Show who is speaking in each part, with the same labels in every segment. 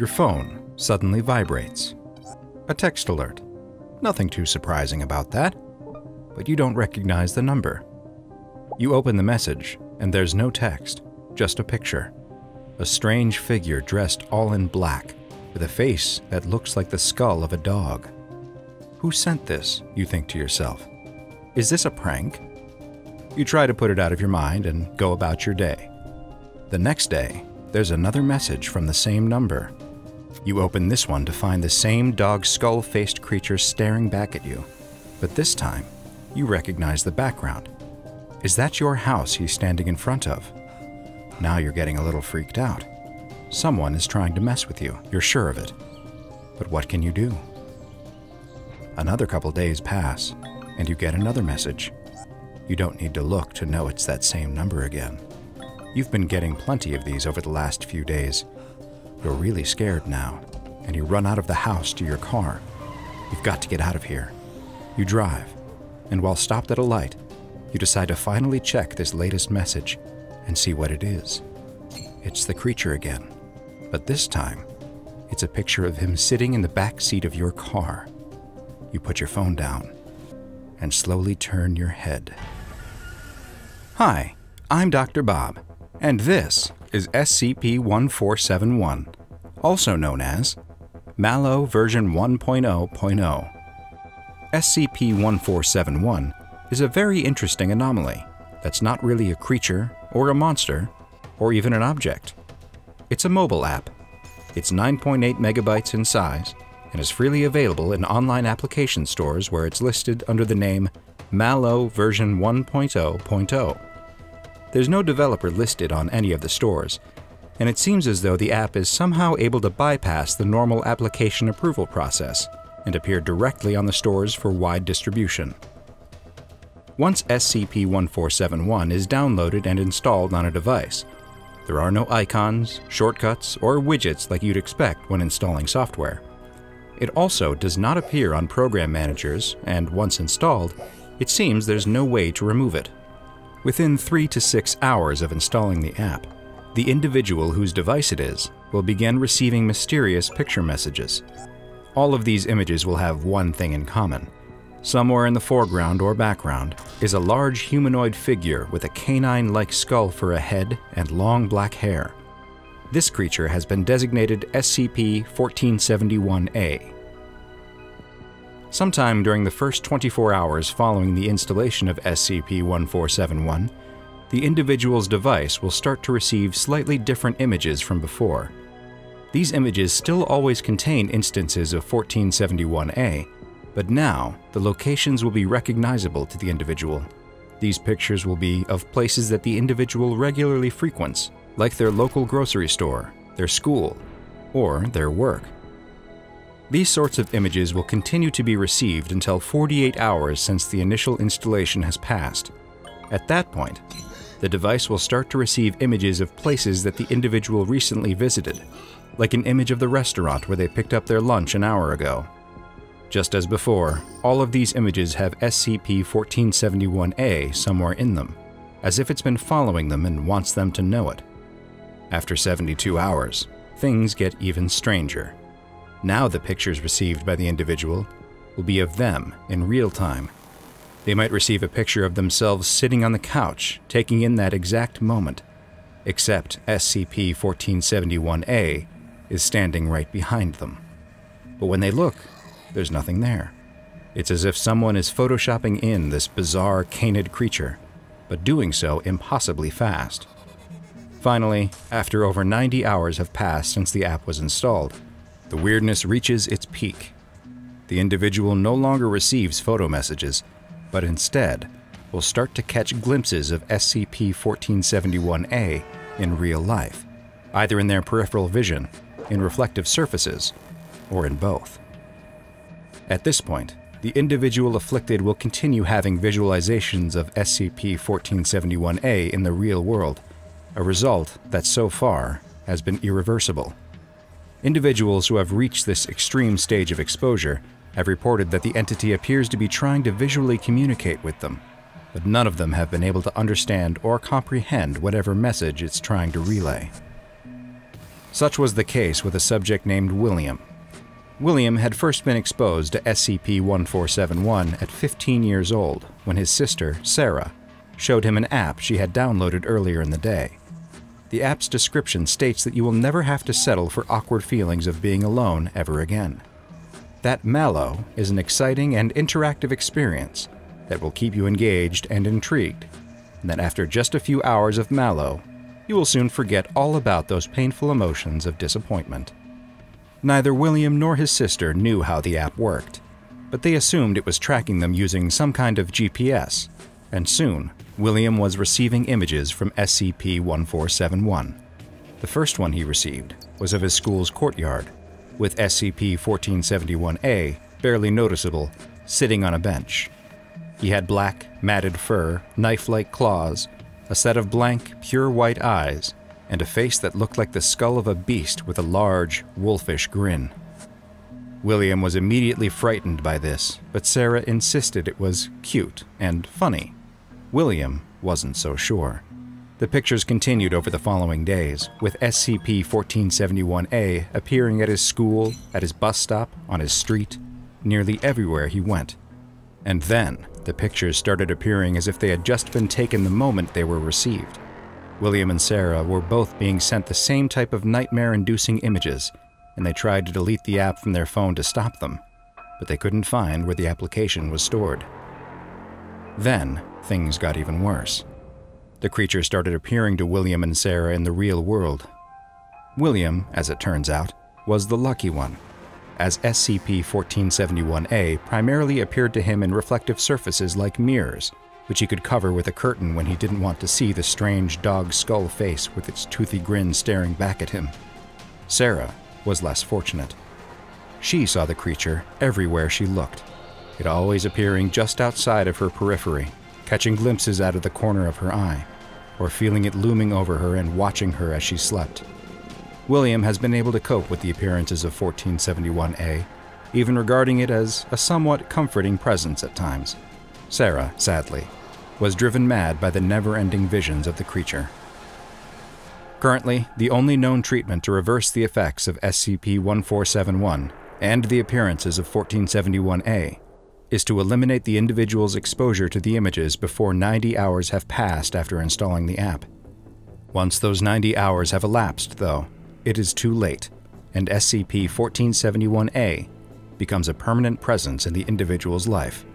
Speaker 1: Your phone suddenly vibrates. A text alert. Nothing too surprising about that. But you don't recognize the number. You open the message, and there's no text, just a picture. A strange figure dressed all in black, with a face that looks like the skull of a dog. Who sent this, you think to yourself? Is this a prank? You try to put it out of your mind and go about your day. The next day, there's another message from the same number. You open this one to find the same dog skull faced creature staring back at you. But this time, you recognize the background. Is that your house he's standing in front of? Now you're getting a little freaked out. Someone is trying to mess with you, you're sure of it. But what can you do? Another couple days pass, and you get another message. You don't need to look to know it's that same number again. You've been getting plenty of these over the last few days. You're really scared now, and you run out of the house to your car. You've got to get out of here. You drive, and while stopped at a light, you decide to finally check this latest message and see what it is. It's the creature again, but this time, it's a picture of him sitting in the back seat of your car. You put your phone down and slowly turn your head. Hi, I'm Dr. Bob, and this is SCP 1471, also known as MalO version 1.0.0. SCP 1471 is a very interesting anomaly that's not really a creature or a monster or even an object. It's a mobile app. It's 9.8 megabytes in size and is freely available in online application stores where it's listed under the name MalO version 1.0.0. There's no developer listed on any of the stores, and it seems as though the app is somehow able to bypass the normal application approval process and appear directly on the stores for wide distribution. Once SCP-1471 is downloaded and installed on a device, there are no icons, shortcuts, or widgets like you'd expect when installing software. It also does not appear on program managers, and once installed, it seems there's no way to remove it. Within 3 to 6 hours of installing the app, the individual whose device it is will begin receiving mysterious picture messages. All of these images will have one thing in common Somewhere in the foreground or background is a large humanoid figure with a canine like skull for a head and long black hair. This creature has been designated SCP 1471A. Sometime during the first 24 hours following the installation of SCP 1471, the individual's device will start to receive slightly different images from before. These images still always contain instances of 1471A, but now, the locations will be recognizable to the individual. These pictures will be of places that the individual regularly frequents, like their local grocery store, their school, or their work. These sorts of images will continue to be received until 48 hours since the initial installation has passed. At that point, the device will start to receive images of places that the individual recently visited, like an image of the restaurant where they picked up their lunch an hour ago. Just as before, all of these images have SCP-1471-A somewhere in them, as if it's been following them and wants them to know it. After 72 hours, things get even stranger. Now the pictures received by the individual will be of them in real time. They might receive a picture of themselves sitting on the couch, taking in that exact moment, except SCP-1471-A is standing right behind them. But when they look, there's nothing there. It's as if someone is photoshopping in this bizarre canid creature, but doing so impossibly fast. Finally, after over 90 hours have passed since the app was installed, the weirdness reaches its peak. The individual no longer receives photo messages, but instead will start to catch glimpses of SCP 1471A in real life, either in their peripheral vision, in reflective surfaces, or in both. At this point, the individual afflicted will continue having visualizations of SCP-1471-A in the real world, a result that so far has been irreversible. Individuals who have reached this extreme stage of exposure have reported that the entity appears to be trying to visually communicate with them, but none of them have been able to understand or comprehend whatever message it's trying to relay. Such was the case with a subject named William. William had first been exposed to SCP 1471 at 15 years old when his sister, Sarah, showed him an app she had downloaded earlier in the day. The app's description states that you will never have to settle for awkward feelings of being alone ever again. That MalO is an exciting and interactive experience that will keep you engaged and intrigued, and that after just a few hours of MalO, you will soon forget all about those painful emotions of disappointment. Neither William nor his sister knew how the app worked, but they assumed it was tracking them using some kind of GPS, and soon William was receiving images from SCP 1471. The first one he received was of his school's courtyard, with SCP 1471A barely noticeable, sitting on a bench. He had black, matted fur, knife like claws, a set of blank, pure white eyes, and a face that looked like the skull of a beast with a large, wolfish grin. William was immediately frightened by this, but Sarah insisted it was cute and funny. William wasn't so sure. The pictures continued over the following days, with SCP 1471A appearing at his school, at his bus stop, on his street, nearly everywhere he went. And then, the pictures started appearing as if they had just been taken the moment they were received. William and Sarah were both being sent the same type of nightmare inducing images, and they tried to delete the app from their phone to stop them, but they couldn't find where the application was stored. Then, things got even worse. The creature started appearing to William and Sarah in the real world. William, as it turns out, was the lucky one, as SCP 1471A primarily appeared to him in reflective surfaces like mirrors, which he could cover with a curtain when he didn't want to see the strange dog skull face with its toothy grin staring back at him. Sarah was less fortunate. She saw the creature everywhere she looked, it always appearing just outside of her periphery, catching glimpses out of the corner of her eye, or feeling it looming over her and watching her as she slept. William has been able to cope with the appearances of 1471A, even regarding it as a somewhat comforting presence at times. Sarah, sadly, was driven mad by the never ending visions of the creature. Currently, the only known treatment to reverse the effects of SCP 1471 and the appearances of 1471A is to eliminate the individual's exposure to the images before 90 hours have passed after installing the app. Once those 90 hours have elapsed, though, it is too late, and SCP 1471A becomes a permanent presence in the individual's life.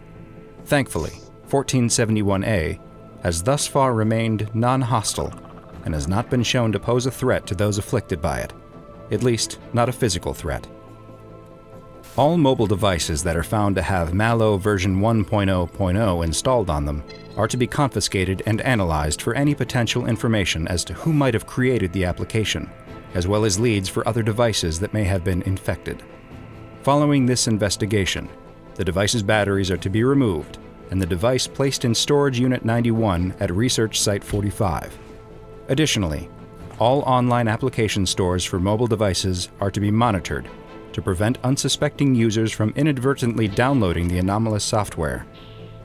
Speaker 1: Thankfully, 1471A has thus far remained non hostile and has not been shown to pose a threat to those afflicted by it, at least, not a physical threat. All mobile devices that are found to have MalO version 1.0.0 installed on them are to be confiscated and analyzed for any potential information as to who might have created the application, as well as leads for other devices that may have been infected. Following this investigation, the device's batteries are to be removed and the device placed in Storage Unit 91 at Research Site 45. Additionally, all online application stores for mobile devices are to be monitored to prevent unsuspecting users from inadvertently downloading the anomalous software.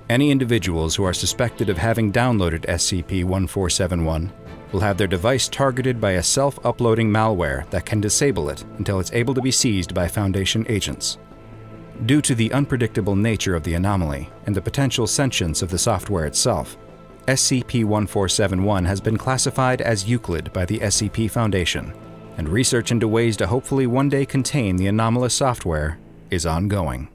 Speaker 1: Any individuals who are suspected of having downloaded SCP 1471 will have their device targeted by a self uploading malware that can disable it until it's able to be seized by Foundation agents. Due to the unpredictable nature of the anomaly and the potential sentience of the software itself, SCP 1471 has been classified as Euclid by the SCP Foundation and research into ways to hopefully one day contain the anomalous software is ongoing.